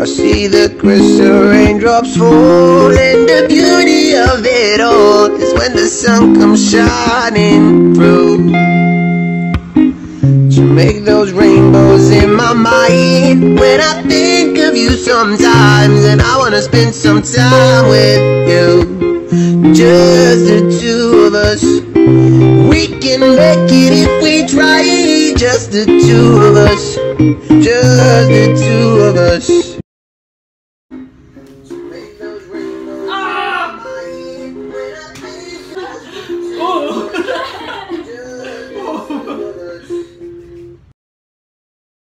I see the crystal raindrops fall, and the beauty of it all is when the sun comes shining through. To make those rainbows in my mind when I think of you sometimes, and I wanna spend some time with you. Just the two of us. We can make it if we try. Just the two of us. Just the two of us.